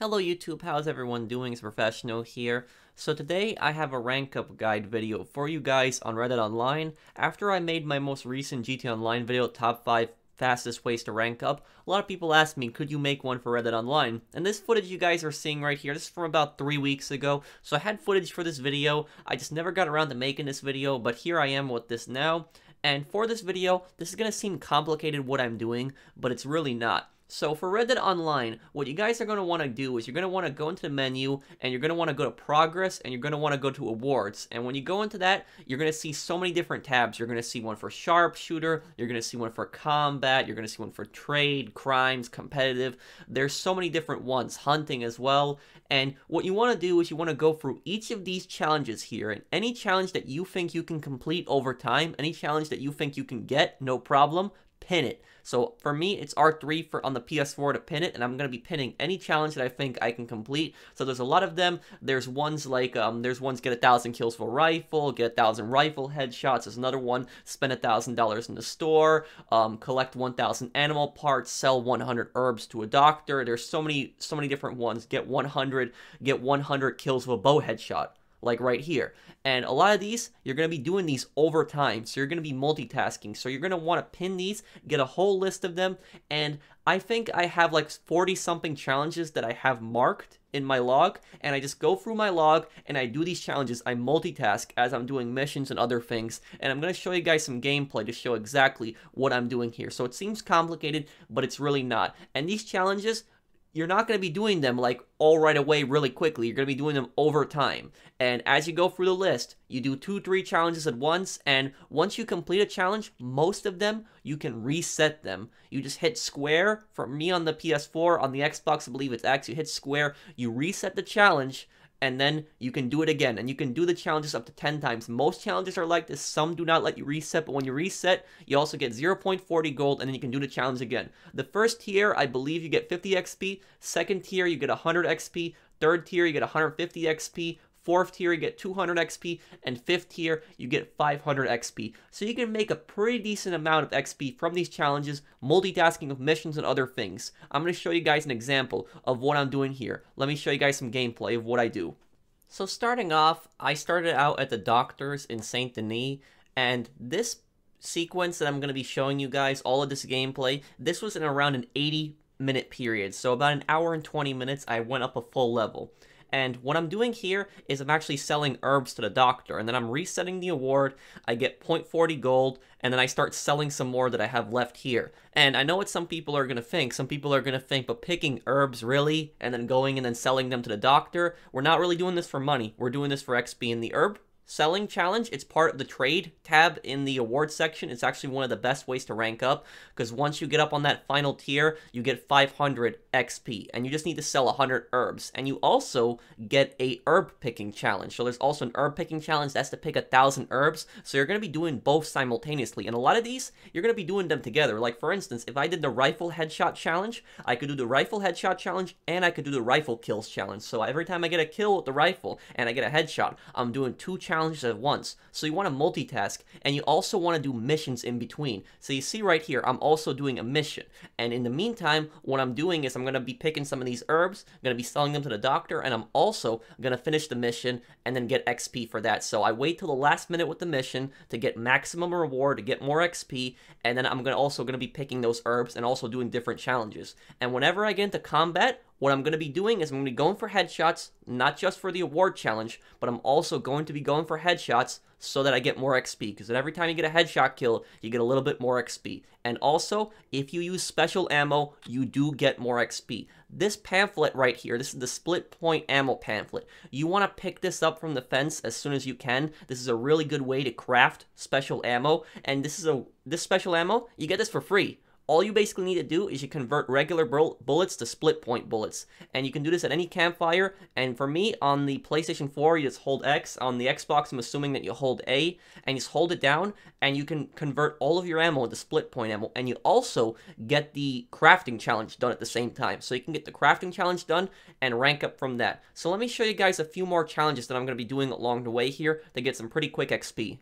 Hello YouTube, how's everyone doing? It's Professional here. So today I have a rank up guide video for you guys on Red Dead Online. After I made my most recent GTA Online video, top 5 fastest ways to rank up, a lot of people asked me, could you make one for Red Dead Online? And this footage you guys are seeing right here, this is from about 3 weeks ago, so I had footage for this video, I just never got around to making this video, but here I am with this now. And for this video, this is going to seem complicated what I'm doing, but it's really not. So for Red Dead Online, what you guys are going to want to do is you're going to want to go into the menu and you're going to want to go to progress and you're going to want to go to awards. And when you go into that, you're going to see so many different tabs. You're going to see one for sharpshooter, you're going to see one for combat, you're going to see one for trade, crimes, competitive. There's so many different ones, hunting as well. And what you want to do is you want to go through each of these challenges here and any challenge that you think you can complete over time, any challenge that you think you can get, no problem, pin it. So for me, it's R3 for on the PS4 to pin it, and I'm going to be pinning any challenge that I think I can complete. So there's a lot of them. There's ones like, um, there's ones get a thousand kills for rifle, get a thousand rifle headshots. There's another one, spend a thousand dollars in the store, um, collect 1,000 animal parts, sell 100 herbs to a doctor. There's so many, so many different ones. Get 100, get 100 kills with a bow headshot like right here. And a lot of these, you're going to be doing these over time. So you're going to be multitasking. So you're going to want to pin these, get a whole list of them. And I think I have like 40 something challenges that I have marked in my log. And I just go through my log and I do these challenges. I multitask as I'm doing missions and other things. And I'm going to show you guys some gameplay to show exactly what I'm doing here. So it seems complicated, but it's really not. And these challenges, you're not going to be doing them like all right away really quickly. You're going to be doing them over time. And as you go through the list, you do two, three challenges at once. And once you complete a challenge, most of them, you can reset them. You just hit square. For me on the PS4, on the Xbox, I believe it's X, you hit square, you reset the challenge, and then you can do it again. And you can do the challenges up to 10 times. Most challenges are like this. Some do not let you reset, but when you reset, you also get 0.40 gold, and then you can do the challenge again. The first tier, I believe you get 50 XP. Second tier, you get 100 XP. Third tier, you get 150 XP. Fourth tier, you get 200 XP, and fifth tier, you get 500 XP. So you can make a pretty decent amount of XP from these challenges, multitasking of missions and other things. I'm going to show you guys an example of what I'm doing here. Let me show you guys some gameplay of what I do. So starting off, I started out at the doctors in Saint Denis, and this sequence that I'm going to be showing you guys, all of this gameplay, this was in around an 80 minute period. So about an hour and 20 minutes, I went up a full level. And what I'm doing here is I'm actually selling herbs to the doctor, and then I'm resetting the award, I get 0.40 gold, and then I start selling some more that I have left here. And I know what some people are going to think. Some people are going to think, but picking herbs, really? And then going and then selling them to the doctor? We're not really doing this for money. We're doing this for XP. And the herb selling challenge. It's part of the trade tab in the awards section. It's actually one of the best ways to rank up because once you get up on that final tier, you get 500 XP and you just need to sell 100 herbs. And you also get a herb picking challenge. So there's also an herb picking challenge that's to pick a thousand herbs. So you're going to be doing both simultaneously. And a lot of these, you're going to be doing them together. Like for instance, if I did the rifle headshot challenge, I could do the rifle headshot challenge and I could do the rifle kills challenge. So every time I get a kill with the rifle and I get a headshot, I'm doing two challenges challenges at once. So you want to multitask, and you also want to do missions in between. So you see right here, I'm also doing a mission. And in the meantime, what I'm doing is I'm going to be picking some of these herbs, I'm going to be selling them to the doctor, and I'm also going to finish the mission and then get XP for that. So I wait till the last minute with the mission to get maximum reward, to get more XP, and then I'm gonna also going to be picking those herbs and also doing different challenges. And whenever I get into combat, what I'm going to be doing is I'm going to be going for headshots, not just for the award challenge, but I'm also going to be going for headshots so that I get more XP. Because every time you get a headshot kill, you get a little bit more XP. And also, if you use special ammo, you do get more XP. This pamphlet right here, this is the split point ammo pamphlet. You want to pick this up from the fence as soon as you can. This is a really good way to craft special ammo. And this is a this special ammo, you get this for free all you basically need to do is you convert regular bullets to split point bullets. And you can do this at any campfire. And for me, on the PlayStation 4, you just hold X. On the Xbox, I'm assuming that you hold A. And you just hold it down. And you can convert all of your ammo into split point ammo. And you also get the crafting challenge done at the same time. So you can get the crafting challenge done and rank up from that. So let me show you guys a few more challenges that I'm going to be doing along the way here to get some pretty quick XP.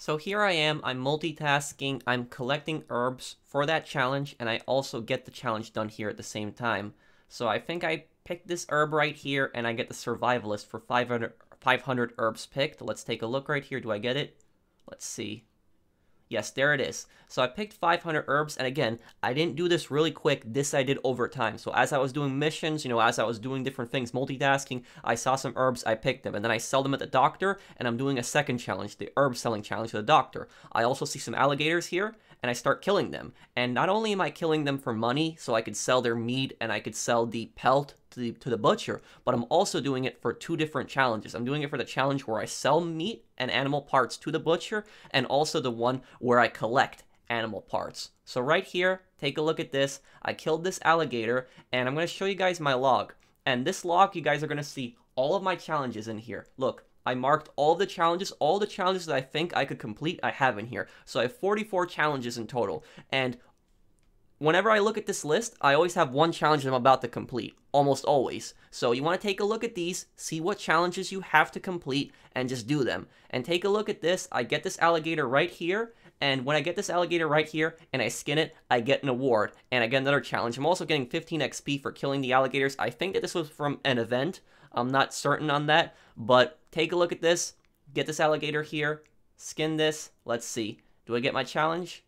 So here I am, I'm multitasking, I'm collecting herbs for that challenge, and I also get the challenge done here at the same time. So I think I pick this herb right here, and I get the survivalist for 500, 500 herbs picked. Let's take a look right here. Do I get it? Let's see. Yes, there it is. So I picked 500 herbs, and again, I didn't do this really quick. This I did over time. So as I was doing missions, you know, as I was doing different things, multitasking, I saw some herbs, I picked them, and then I sell them at the doctor, and I'm doing a second challenge, the herb selling challenge to the doctor. I also see some alligators here, and I start killing them. And not only am I killing them for money, so I could sell their meat and I could sell the pelt to the, to the butcher, but I'm also doing it for two different challenges. I'm doing it for the challenge where I sell meat and animal parts to the butcher, and also the one where I collect animal parts. So right here, take a look at this. I killed this alligator, and I'm going to show you guys my log. And this log, you guys are going to see all of my challenges in here. Look, I marked all the challenges, all the challenges that I think I could complete, I have in here. So I have 44 challenges in total. And whenever I look at this list, I always have one challenge I'm about to complete, almost always. So you want to take a look at these, see what challenges you have to complete, and just do them. And take a look at this, I get this alligator right here, and when I get this alligator right here, and I skin it, I get an award, and I get another challenge. I'm also getting 15 XP for killing the alligators. I think that this was from an event, I'm not certain on that, but take a look at this. Get this alligator here. Skin this. Let's see. Do I get my challenge?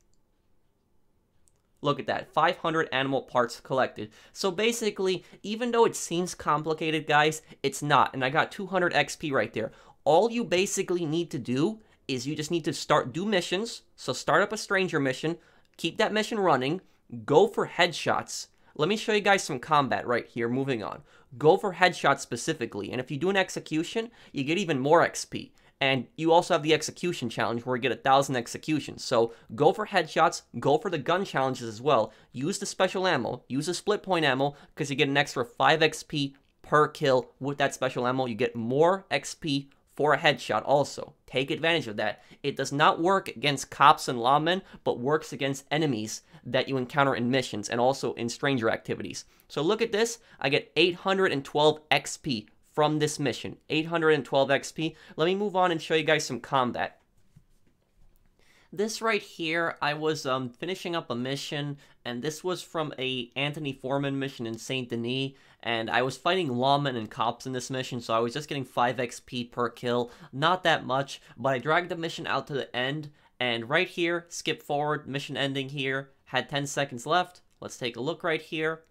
Look at that, 500 animal parts collected. So basically, even though it seems complicated, guys, it's not. And I got 200 XP right there. All you basically need to do is you just need to start, do missions. So start up a stranger mission, keep that mission running, go for headshots. Let me show you guys some combat right here, moving on go for headshots specifically. And if you do an execution, you get even more XP. And you also have the execution challenge where you get a thousand executions. So go for headshots, go for the gun challenges as well. Use the special ammo, use the split point ammo, because you get an extra 5 XP per kill with that special ammo. You get more XP for a headshot also. Take advantage of that. It does not work against cops and lawmen, but works against enemies that you encounter in missions and also in stranger activities. So look at this. I get 812 XP from this mission. 812 XP. Let me move on and show you guys some combat. This right here, I was um, finishing up a mission, and this was from a Anthony Foreman mission in Saint Denis, and I was fighting lawmen and cops in this mission, so I was just getting 5 XP per kill. Not that much, but I dragged the mission out to the end, and right here, skip forward, mission ending here, had 10 seconds left. Let's take a look right here.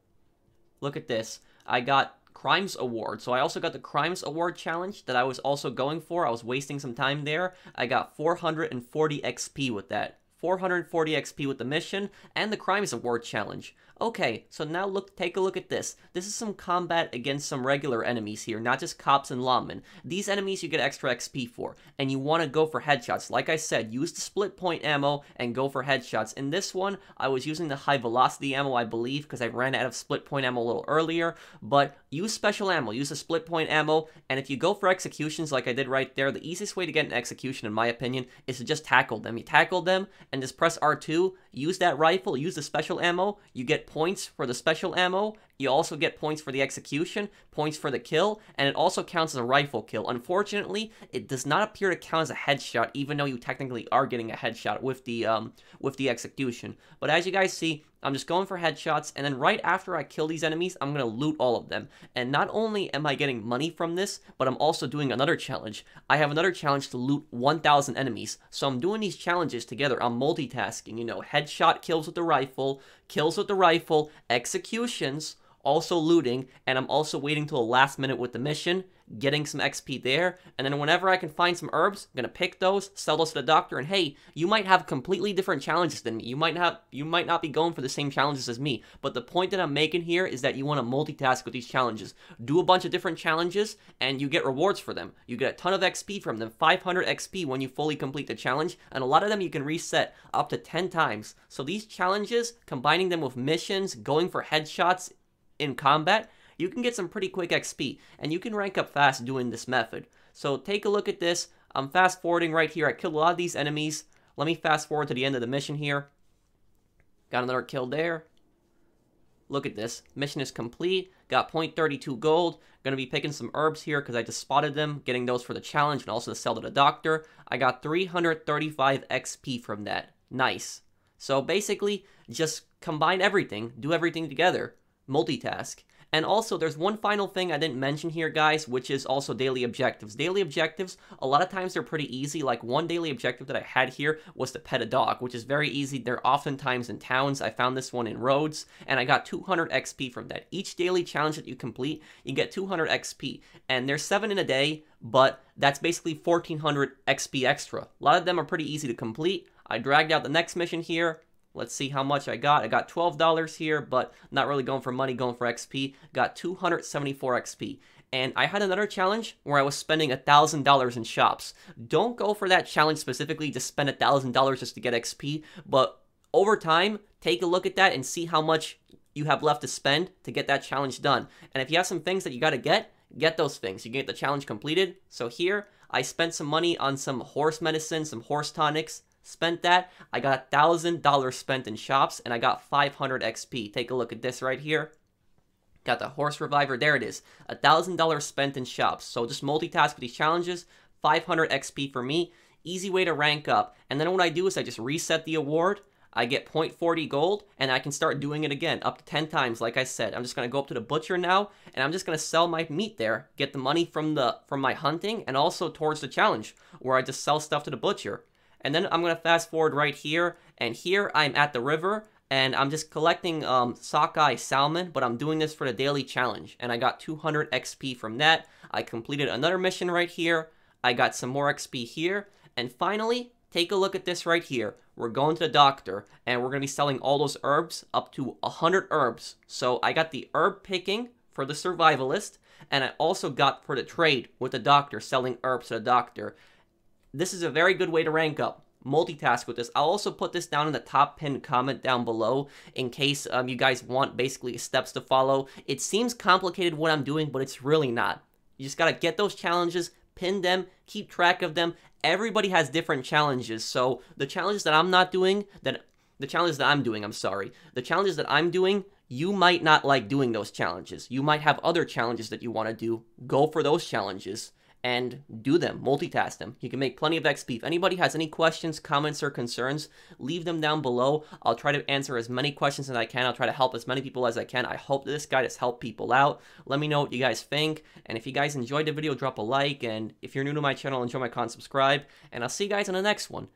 Look at this. I got Crimes Award. So I also got the Crimes Award challenge that I was also going for. I was wasting some time there. I got 440 XP with that. 440 XP with the mission, and the Crimes Award challenge. Okay, so now look, take a look at this. This is some combat against some regular enemies here, not just cops and lawmen. These enemies you get extra XP for, and you want to go for headshots. Like I said, use the split point ammo and go for headshots. In this one, I was using the high velocity ammo, I believe, because I ran out of split point ammo a little earlier, but use special ammo, use the split point ammo, and if you go for executions like I did right there, the easiest way to get an execution, in my opinion, is to just tackle them. You tackle them, and just press R2, use that rifle, use the special ammo, you get points for the special ammo, you also get points for the execution, points for the kill, and it also counts as a rifle kill. Unfortunately, it does not appear to count as a headshot, even though you technically are getting a headshot with the um, with the execution. But as you guys see, I'm just going for headshots, and then right after I kill these enemies, I'm going to loot all of them. And not only am I getting money from this, but I'm also doing another challenge. I have another challenge to loot 1,000 enemies. So I'm doing these challenges together. I'm multitasking, you know, headshot kills with the rifle, kills with the rifle, executions, also looting, and I'm also waiting till the last minute with the mission, getting some XP there, and then whenever I can find some herbs, I'm gonna pick those, sell those to the doctor, and hey, you might have completely different challenges than me. You might have you might not be going for the same challenges as me. But the point that I'm making here is that you want to multitask with these challenges. Do a bunch of different challenges, and you get rewards for them. You get a ton of XP from them, 500 XP when you fully complete the challenge, and a lot of them you can reset up to 10 times. So these challenges, combining them with missions, going for headshots, in combat, you can get some pretty quick XP, and you can rank up fast doing this method. So take a look at this. I'm fast forwarding right here. I killed a lot of these enemies. Let me fast forward to the end of the mission here. Got another kill there. Look at this. Mission is complete. Got 0.32 gold. Gonna be picking some herbs here because I just spotted them. Getting those for the challenge and also to sell to the doctor. I got 335 XP from that. Nice. So basically, just combine everything. Do everything together multitask. And also, there's one final thing I didn't mention here, guys, which is also daily objectives. Daily objectives, a lot of times they're pretty easy. Like one daily objective that I had here was to pet a dog, which is very easy. They're oftentimes in towns. I found this one in Rhodes, and I got 200 XP from that. Each daily challenge that you complete, you get 200 XP. And there's seven in a day, but that's basically 1400 XP extra. A lot of them are pretty easy to complete. I dragged out the next mission here. Let's see how much I got. I got $12 here, but not really going for money, going for XP. Got 274 XP. And I had another challenge where I was spending $1,000 in shops. Don't go for that challenge specifically to spend $1,000 just to get XP, but over time, take a look at that and see how much you have left to spend to get that challenge done. And if you have some things that you got to get, get those things. You get the challenge completed. So here, I spent some money on some horse medicine, some horse tonics, spent that. I got a thousand dollars spent in shops and I got 500 XP. Take a look at this right here. Got the horse reviver. There it is. A thousand dollars spent in shops. So just multitask with these challenges. 500 XP for me. Easy way to rank up. And then what I do is I just reset the award. I get 0.40 gold, and I can start doing it again, up to 10 times, like I said. I'm just going to go up to the butcher now, and I'm just going to sell my meat there, get the money from the from my hunting, and also towards the challenge, where I just sell stuff to the butcher. And then I'm going to fast forward right here. And here I'm at the river. And I'm just collecting um, sockeye salmon. But I'm doing this for the daily challenge. And I got 200 XP from that. I completed another mission right here. I got some more XP here. And finally, take a look at this right here. We're going to the doctor. And we're going to be selling all those herbs. Up to 100 herbs. So I got the herb picking for the survivalist. And I also got for the trade with the doctor, selling herbs to the doctor this is a very good way to rank up. Multitask with this. I'll also put this down in the top pinned comment down below in case um, you guys want basically steps to follow. It seems complicated what I'm doing, but it's really not. You just gotta get those challenges, pin them, keep track of them. Everybody has different challenges, so the challenges that I'm not doing, that the challenges that I'm doing, I'm sorry, the challenges that I'm doing, you might not like doing those challenges. You might have other challenges that you want to do. Go for those challenges and do them, multitask them. You can make plenty of XP. If anybody has any questions, comments, or concerns, leave them down below. I'll try to answer as many questions as I can. I'll try to help as many people as I can. I hope this guide has helped people out. Let me know what you guys think. And if you guys enjoyed the video, drop a like. And if you're new to my channel, enjoy my content, subscribe. And I'll see you guys in the next one.